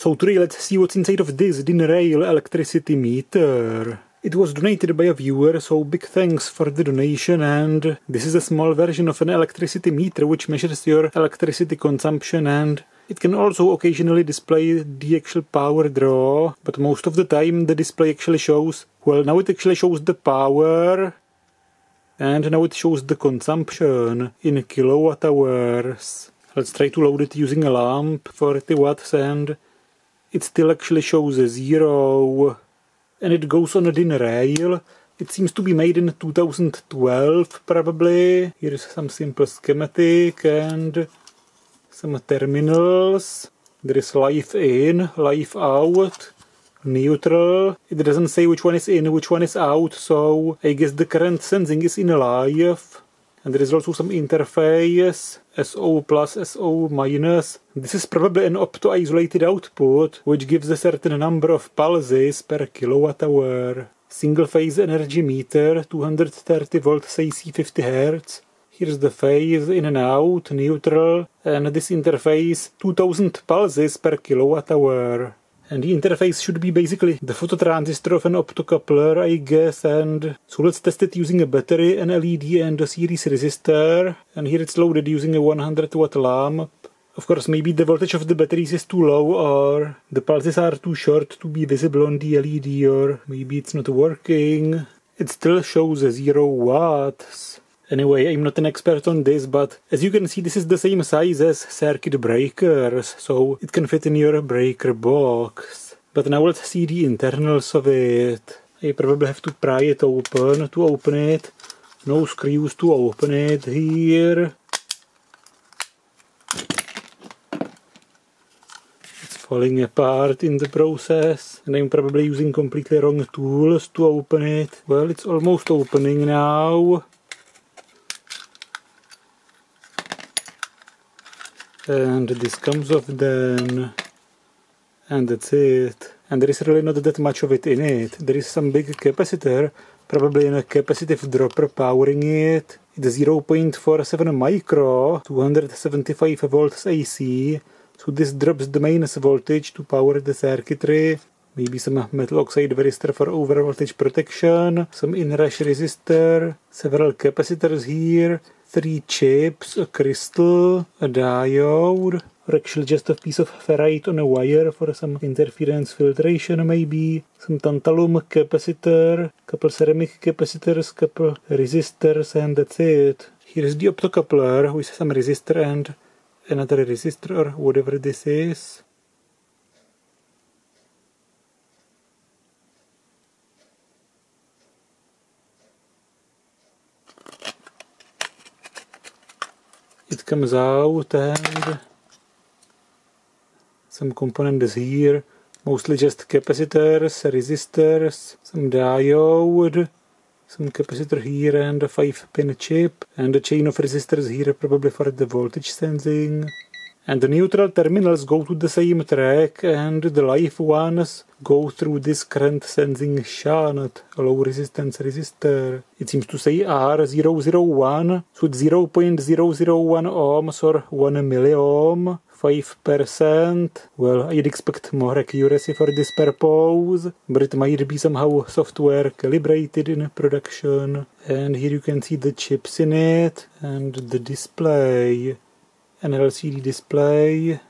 So today let's see what's inside of this DIN Rail electricity meter. It was donated by a viewer, so big thanks for the donation and this is a small version of an electricity meter which measures your electricity consumption and it can also occasionally display the actual power draw, but most of the time the display actually shows, well now it actually shows the power and now it shows the consumption in kilowatt hours. Let's try to load it using a lamp, 40 watts and it still actually shows a zero and it goes on a DIN rail. It seems to be made in 2012 probably. Here's some simple schematic and some terminals. There is live in live out neutral. It doesn't say which one is in which one is out so i guess the current sensing is in live and there is also some interface SO plus SO minus. This is probably an opto-isolated output which gives a certain number of pulses per kilowatt hour. Single phase energy meter 230 volts AC 50 Hz. Here's the phase in and out, neutral, and this interface 2000 pulses per kilowatt hour. And the interface should be basically the phototransistor of an optocoupler, I guess. And so let's test it using a battery, an LED, and a series resistor. And here it's loaded using a 100 watt lamp. Of course, maybe the voltage of the batteries is too low, or the pulses are too short to be visible on the LED, or maybe it's not working. It still shows a 0 watts. Anyway, I'm not an expert on this, but as you can see, this is the same size as circuit breakers, so it can fit in your breaker box. But now let's see the internals of it. I probably have to pry it open to open it. No screws to open it here. It's falling apart in the process and I'm probably using completely wrong tools to open it. Well, it's almost opening now. And this comes off then and that's it. And there is really not that much of it in it. There is some big capacitor probably in a capacitive dropper powering it. It's 0.47 micro 275 volts AC so this drops the mains voltage to power the circuitry maybe some metal oxide resistor for overvoltage protection some inrush resistor several capacitors here three chips, a crystal, a diode, or actually just a piece of ferrite on a wire for some interference filtration maybe, some tantalum capacitor, couple ceramic capacitors, couple resistors, and that's it. Here's the optocoupler with some resistor and another resistor or whatever this is. It comes out and some components here mostly just capacitors, resistors, some diode, some capacitor here and a 5 pin chip and a chain of resistors here probably for the voltage sensing and the neutral terminals go to the same track and the live ones go through this current sensing shunt, a low resistance resistor. It seems to say R001, so it's 0.001 ohms or 1 milliohm. 5%. Well, I'd expect more accuracy for this purpose, but it might be somehow software calibrated in production. And here you can see the chips in it and the display an LCD display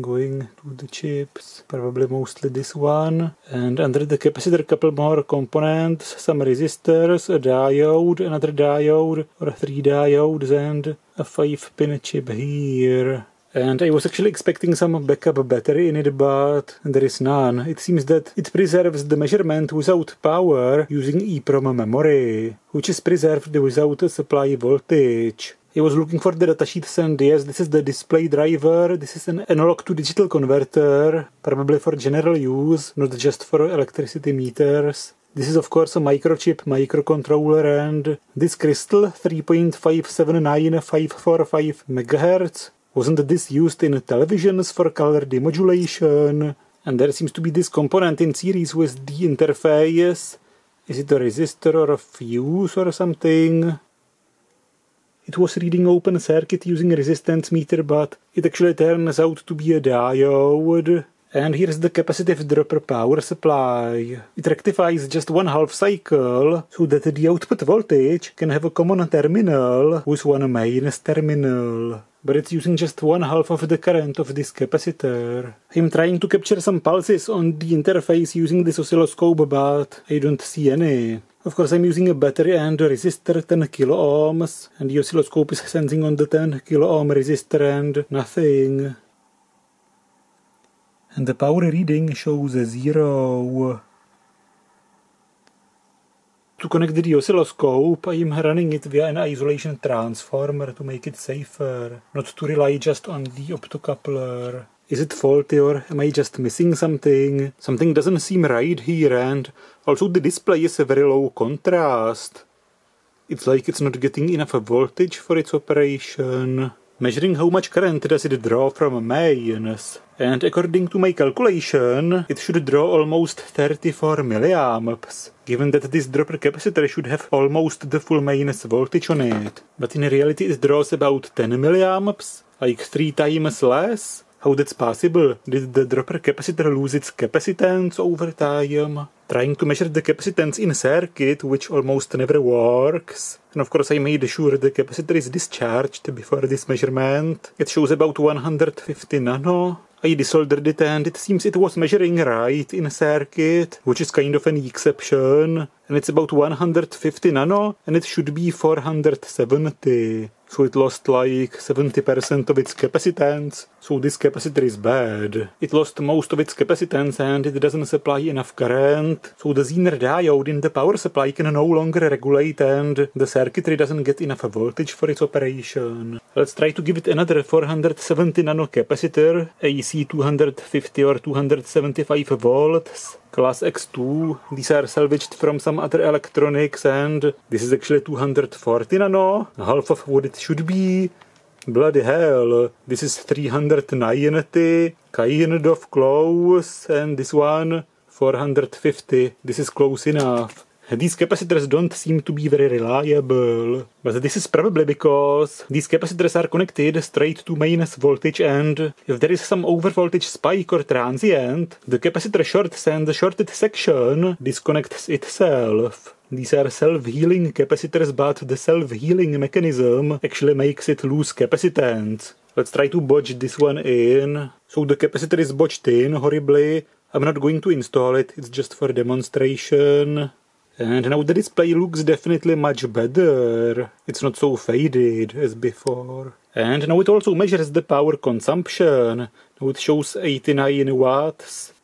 going to the chips, probably mostly this one. And under the capacitor, a couple more components, some resistors, a diode, another diode, or three diodes, and a 5 pin chip here. And I was actually expecting some backup battery in it, but there is none. It seems that it preserves the measurement without power using EEPROM memory, which is preserved without a supply voltage. I was looking for the datasheet and yes, this is the display driver. This is an analog to digital converter, probably for general use, not just for electricity meters. This is of course a microchip microcontroller and this crystal 3.579545 MHz. Wasn't this used in televisions for color demodulation? And there seems to be this component in series with the interface. Is it a resistor or a fuse or something? It was reading open circuit using resistance meter, but it actually turns out to be a diode. And here's the capacitive dropper power supply. It rectifies just one half cycle so that the output voltage can have a common terminal with one minus terminal. But it's using just one half of the current of this capacitor. I'm trying to capture some pulses on the interface using this oscilloscope, but I don't see any. Of course, I'm using a battery and a resistor 10 kilo ohms, and the oscilloscope is sensing on the 10 kilo ohm resistor and nothing and the power reading shows a zero. To connect the oscilloscope, I am running it via an isolation transformer to make it safer, not to rely just on the optocoupler. Is it faulty or am I just missing something? Something doesn't seem right here and also the display is a very low contrast. It's like it's not getting enough voltage for its operation measuring how much current does it draw from mains. And according to my calculation, it should draw almost 34 milliamps, given that this dropper capacitor should have almost the full mains voltage on it. But in reality it draws about 10 milliamps, like 3 times less. How that's possible? Did the dropper capacitor lose its capacitance over time? Trying to measure the capacitance in a circuit which almost never works. And of course I made sure the capacitor is discharged before this measurement. It shows about 150 nano. I desoldered it and it seems it was measuring right in a circuit, which is kind of an exception. And it's about 150 nano and it should be 470 so it lost like 70% of its capacitance. So this capacitor is bad. It lost most of its capacitance and it doesn't supply enough current. So the Zener diode in the power supply can no longer regulate and the circuitry doesn't get enough voltage for its operation. Let's try to give it another 470 nano capacitor, AC 250 or 275 volts class X2. These are salvaged from some other electronics and this is actually 240 nano, half of what it should be. Bloody hell, this is 390, kind of close, and this one 450, this is close enough. These capacitors don't seem to be very reliable, but this is probably because these capacitors are connected straight to mains voltage and if there is some overvoltage spike or transient, the capacitor shorts and the shorted section disconnects itself. These are self-healing capacitors, but the self-healing mechanism actually makes it lose capacitance. Let's try to bodge this one in. So the capacitor is bodged in horribly. I'm not going to install it, it's just for demonstration. And now the display looks definitely much better. It's not so faded as before. And now it also measures the power consumption. Now it shows 89 watts.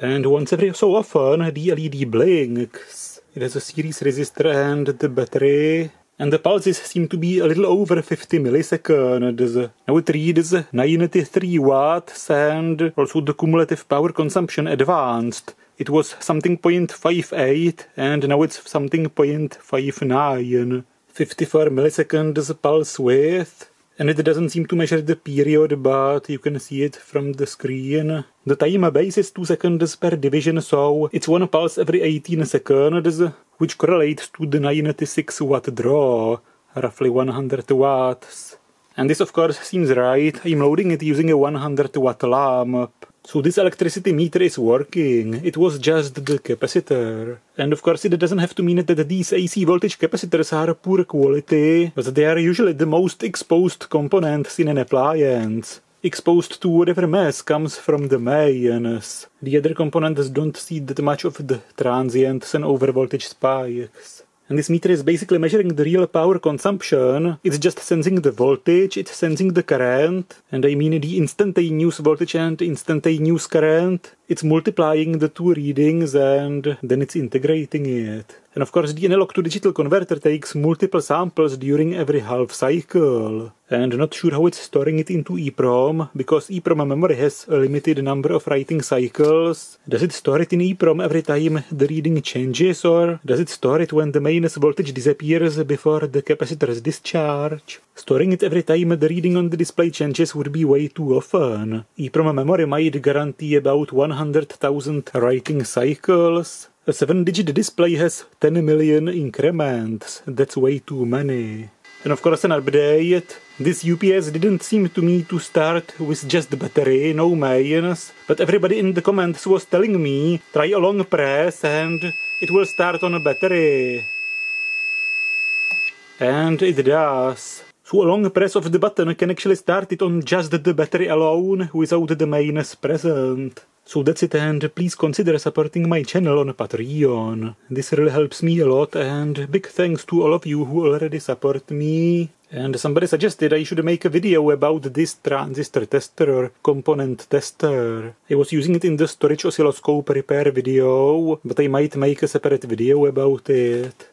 And once every so often the LED blinks. It has a series resistor and the battery. And the pulses seem to be a little over 50 milliseconds. Now it reads 93 watts and also the cumulative power consumption advanced it was something 0.58 and now it's something 0.59. 54 milliseconds pulse width. And it doesn't seem to measure the period, but you can see it from the screen. The time base is 2 seconds per division, so it's one pulse every 18 seconds, which correlates to the 96 watt draw, roughly 100 watts. And this of course seems right, I'm loading it using a 100 watt lamp. So this electricity meter is working. It was just the capacitor. And of course it doesn't have to mean that these AC voltage capacitors are poor quality, but they are usually the most exposed components in an appliance. Exposed to whatever mass comes from the mains. The other components don't see that much of the transients and overvoltage spikes. And this meter is basically measuring the real power consumption. It's just sensing the voltage, it's sensing the current, and I mean the instantaneous voltage and instantaneous current. It's multiplying the two readings and then it's integrating it. And of course, the analog to digital converter takes multiple samples during every half cycle. And not sure how it's storing it into EEPROM, because EEPROM memory has a limited number of writing cycles. Does it store it in EEPROM every time the reading changes, or does it store it when the mains voltage disappears before the capacitor's discharge? Storing it every time the reading on the display changes would be way too often. EEPROM memory might guarantee about 100,000 writing cycles, a 7-digit display has 10 million increments. That's way too many. And of course an update. This UPS didn't seem to me to start with just the battery, no mains, but everybody in the comments was telling me try a long press and it will start on a battery. And it does. So a long press of the button can actually start it on just the battery alone without the mains present. So that's it and please consider supporting my channel on Patreon. This really helps me a lot and big thanks to all of you who already support me. And somebody suggested I should make a video about this transistor tester component tester. I was using it in the storage oscilloscope repair video, but I might make a separate video about it.